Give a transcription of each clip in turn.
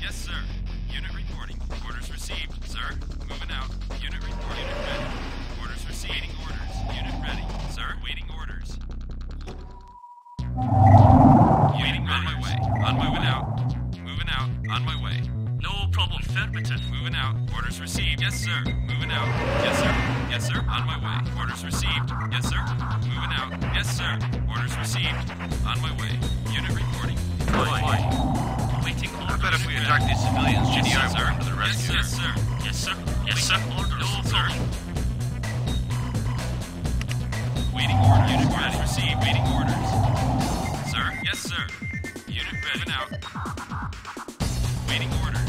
Yes, sir. Unit reporting. Orders received, sir. Moving out. Unit reporting. Unit ready. Orders received. Waiting orders. Unit ready, sir. Waiting orders. Waiting on my way. On my way out. Moving out. On my way. No problem. Affirmative. Moving out. Orders received. Yes, sir. Moving out. Yes, sir. Yes, sir. On my way. Orders received. Yes, sir. Moving out. Yes, sir. Orders received. On my way. Unit reporting. Boy. Bet if we attack these civilians, Yes, GDI sir. will come to the Yes, rescue. yes, sir. Yes, sir. Yes, sir. Orders. No sir. Waiting order. Unit orders received. Waiting orders. Sir. Yes, sir. Unit ready. Moving out. Waiting orders.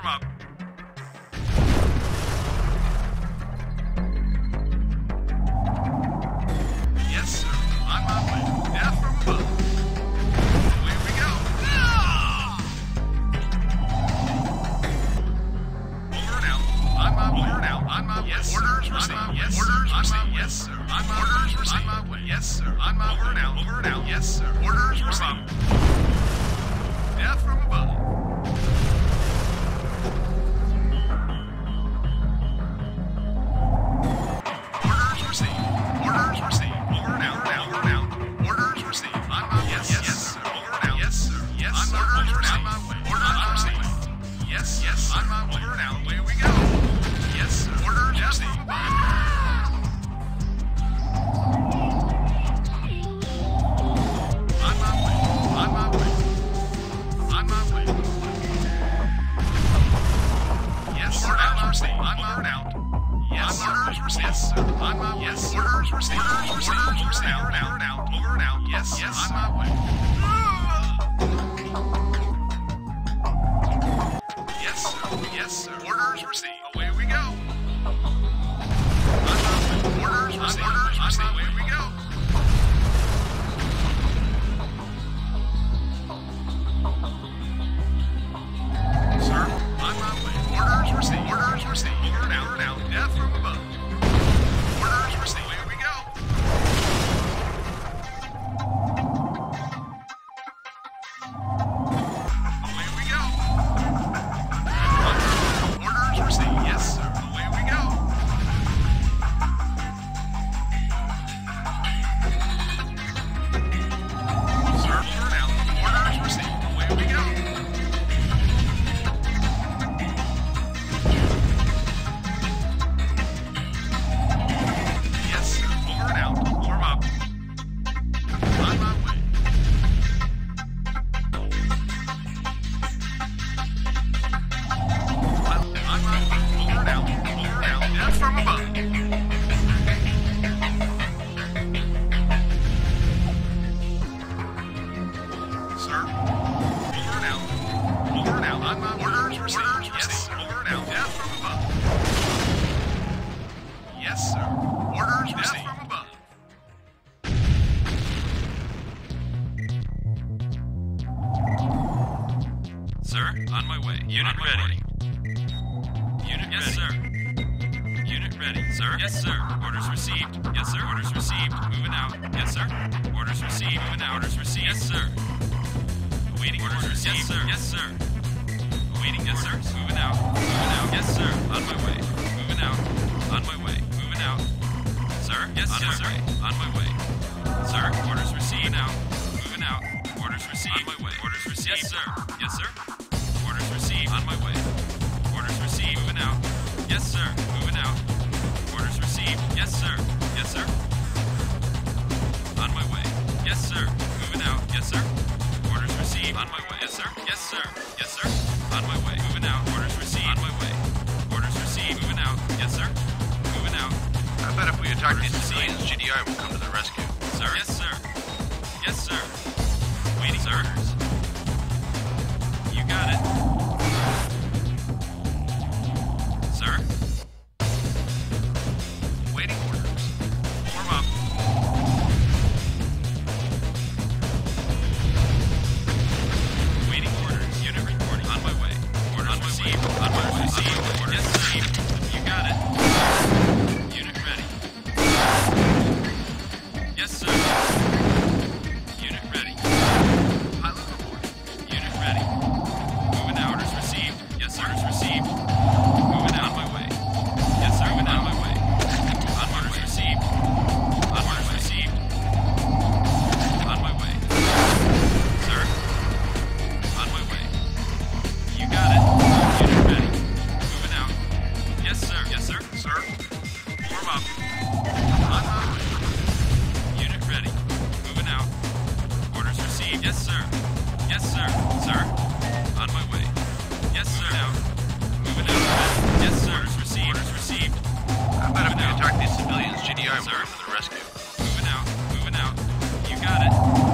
Form up. Yes, sir. On my way. Death from above. Away we go. Ah! Over and out. On my way. Over and out. On my way. Yes, orders received. Yes, orders received. Yes, sir. On my orders received. On my way. Yes, sir. On my over and out. Over and out. Yes, sir. Orders received. Out. Death from above. Yes, on yes, sir. On my way. Sir, orders received. Now. Moving out. Orders received. On my way. Orders received. Yes, sir. Yes, sir. Orders received. On my way. Orders received. Moving out. Yes, sir. Moving out. Orders received. Yes, sir. Yes, sir. On my way. Yes, sir. Moving out. Yes, sir. Orders received. On my way. Yes, sir. Yes, sir. Yes, sir. On my way. Moving out. Orders received. On my way. Orders received. Moving out. Yes, sir. Bet if we attack these civilians, GDI will come to the rescue. Sir? Yes, sir. Yes, sir. Waiting orders. You got it. Yes, sir. Yes, sir. Sir. On my way. Yes, sir. Out. Moving out. Yes, sir. Orders received. Orders received. I bet if we Moving attack these civilians, GDI will Sir. come to the rescue. Moving out. Moving out. You got it.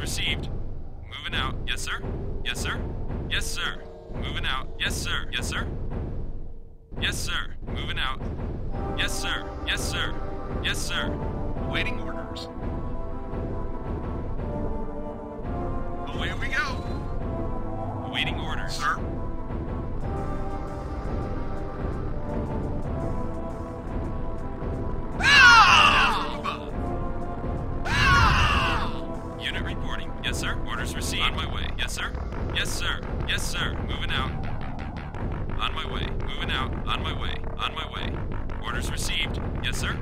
Received. Moving out. Yes, sir. Yes, sir. Yes, sir. Moving out. Yes, sir. Yes, sir. Yes, sir. Moving out. Yes, sir. Yes, sir. Yes, sir. Waiting orders. Away we go. Awaiting orders. Sir. Orders received. On my way. Yes, sir. Yes, sir. Yes, sir. Moving out. On my way. Moving out. On my way. On my way. Orders received. Yes, sir.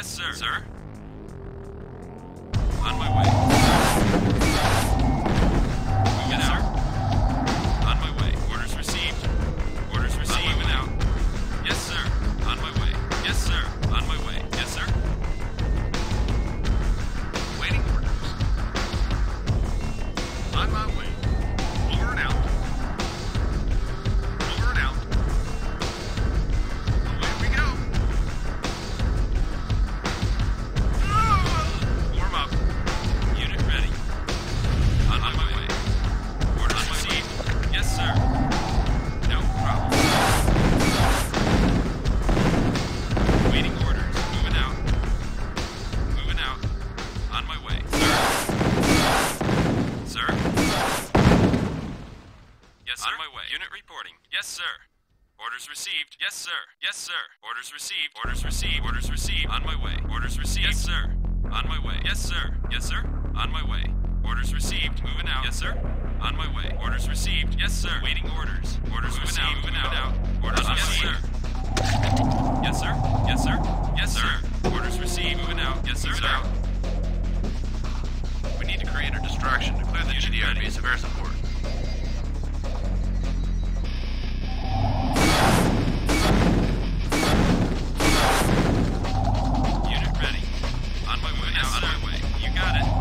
Yes, sir. Sir? On my way. my way. Unit reporting. Yes, sir. Orders received. Yes, sir. Yes, sir. Orders received. Orders received. Orders received. On my way. Orders received. Yes, sir. On my way. Yes, sir. Yes, sir. On my way. Orders received. Moving out. Yes, sir. On my way. Orders received. Yes, sir. Waiting orders. Orders moving received. Out, moving out. out. Orders yes, received. Sir. Yes, sir. Yes, sir. Yes, sir. Orders received. Moving out. Yes, sir. Moving out. We need to create a distraction to clear the GDI base of air support. got it.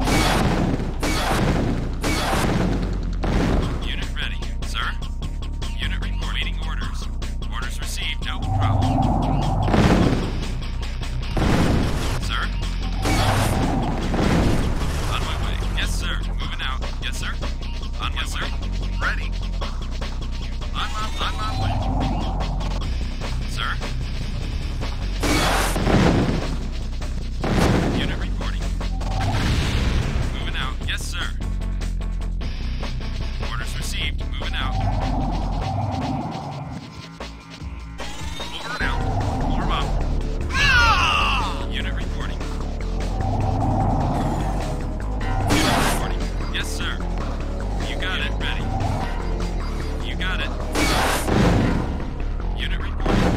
You got it. Ready. You got it. Unit reporting.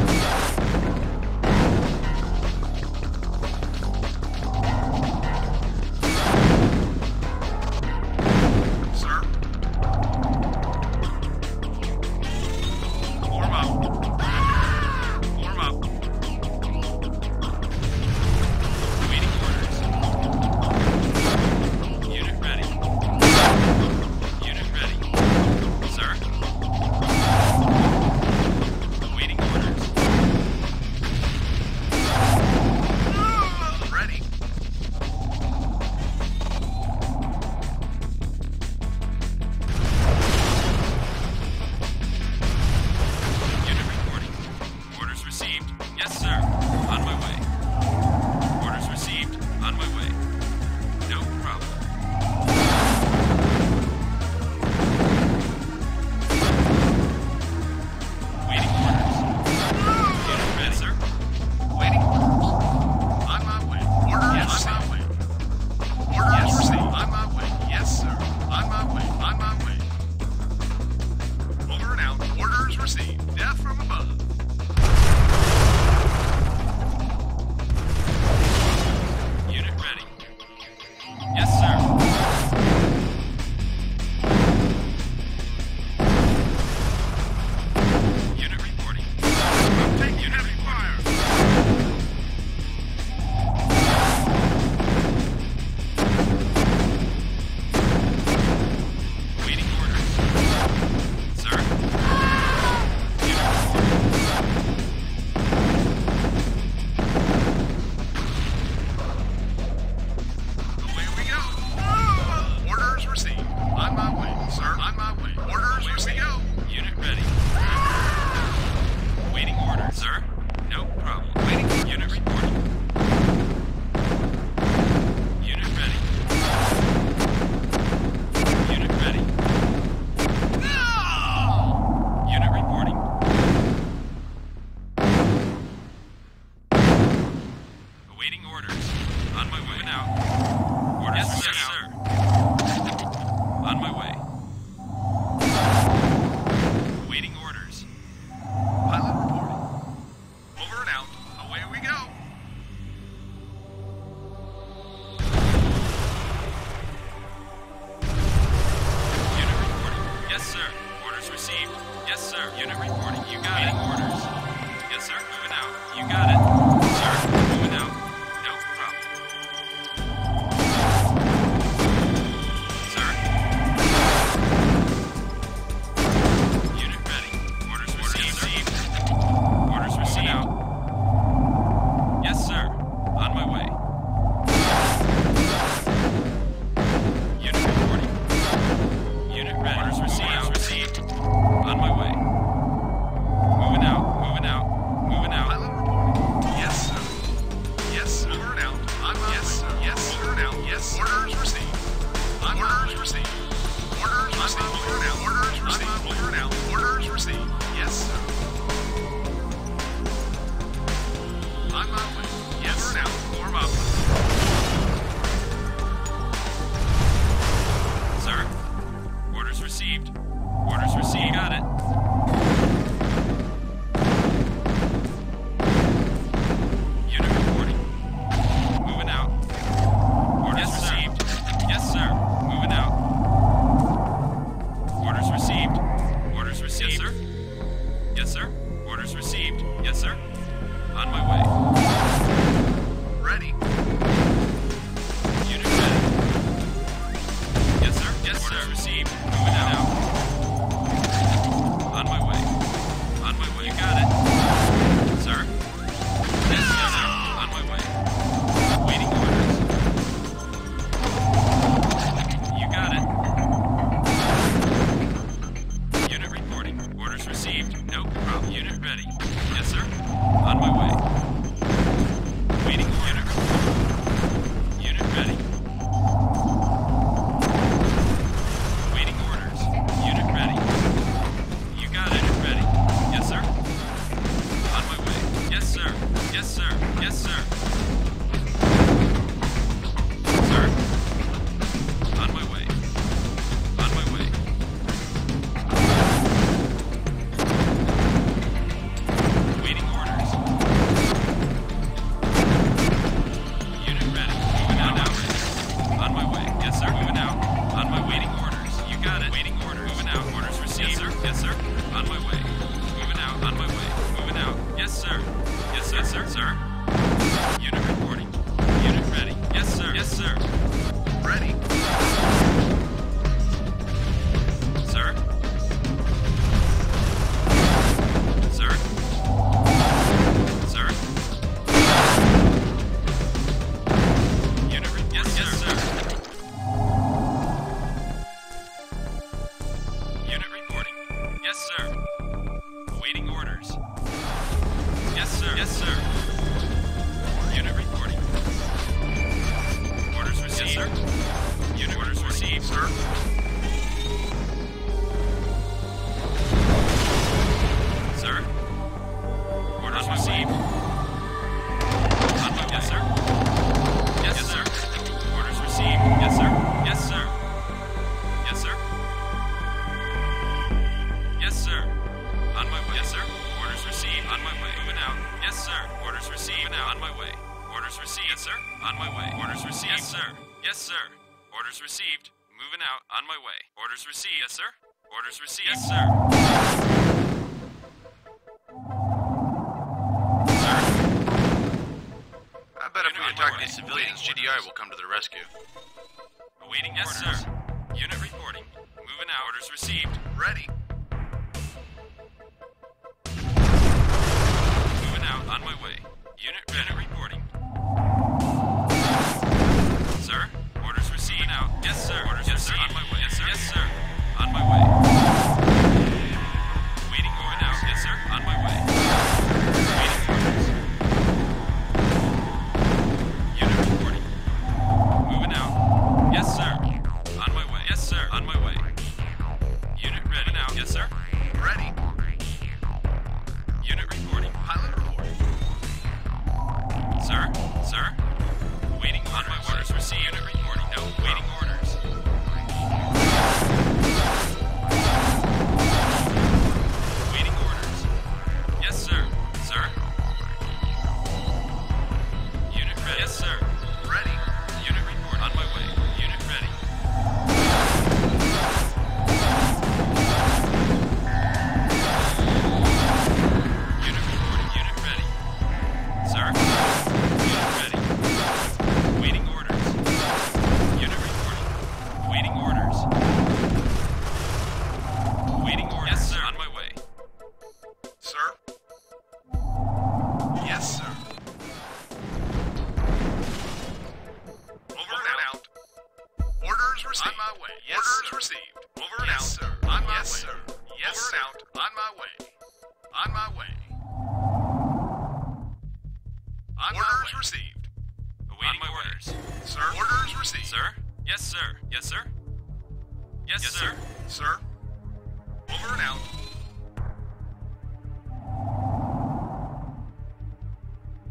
Orders received, yes, sir. Orders received, yes, sir. Sir. I bet Unit if we attack these civilians, GDI will come to the rescue. Awaiting yes, orders. sir. Unit reporting. Moving out. Orders received. Ready. Moving out. On my way. Unit ready. reporting. Sir. Orders received. Moving out. Yes, sir. Orders yes, received. Sir. Yes, yes sir. sir. Over and out.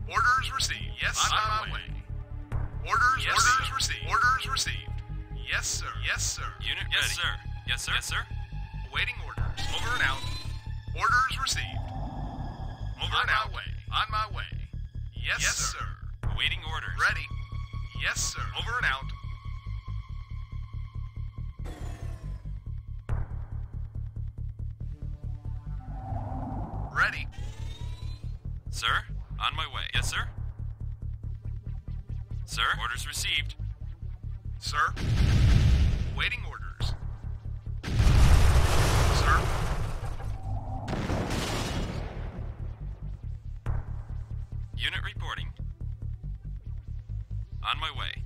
Orders received. Yes, on, my way. way. Orders, yes, orders sir. received. Orders received. Yes, sir. Yes, sir. Unit yes, ready. Sir. Yes, sir. Yes, sir. Awaiting orders. Over and out. Orders received. Over on and out. way. On my way. Yes, yes sir. sir. Awaiting orders. Ready. Yes, sir. Over and out. Orders received. Sir? Waiting orders. Sir? Unit reporting. On my way.